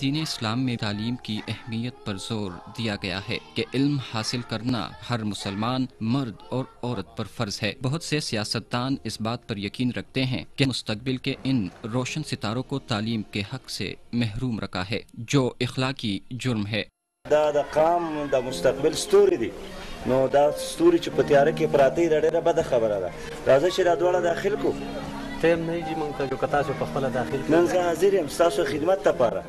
دین اسلام میں تعلیم کی اہمیت پر زور دیا گیا ہے کہ علم حاصل کرنا ہر مسلمان مرد اور عورت پر فرض ہے۔ بہت سے سیاستدان اس بات پر یقین رکھتے ہیں کہ مستقبل کے ان روشن ستاروں کو تعلیم کے حق سے محروم رکھا ہے جو اخلاقی جرم ہے۔ دا دا قام دا مستقبل ستوری دی۔ نو دا ستوري چې په تیاره کې پراته دا ډېره بده خبره ده راځه چې دا دواړه داخل کو. ټیم نه یې مونږ ته جو کتا په خپل داخل نن زه حاضر یم ستاسو خدمت لپاره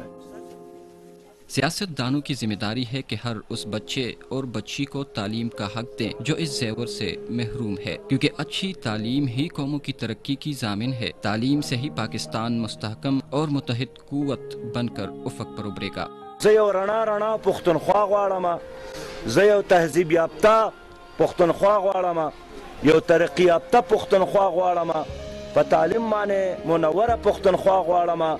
سیاست دانوں کی ذمہ داری ہے کہ ہر اس بچے اور بچی کو تعلیم کا حق دیں جو اس زیور سے محروم ہے. کیونکہ اچھی تعلیم ہی قوموں کی ترقی کی ضامن ہے. تعلیم سے ہی پاکستان مستحکم اور متحد قوت بن کر افق پر ابھرے گا. زه یو تهذیب یافته پښتونخوا غواړم یو ترقی یافته پښتونخوا غواړم په تعلیم باندې منوره پښتونخوا غواړم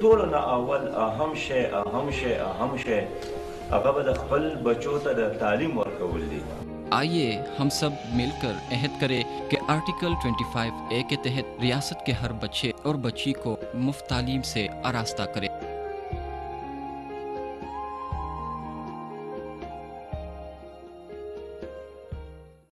ټولنا اول اهم شی اهم شی اهم شی هغه به د خپل بچو ته د تعلیم ورکول دي۔ آئیے ہم سب مل کر عہد کریں کہ آرٹیکل 25 اے کے تحت ریاست کے ہر بچے اور بچی کو مفت تعلیم سے آراستہ کرے۔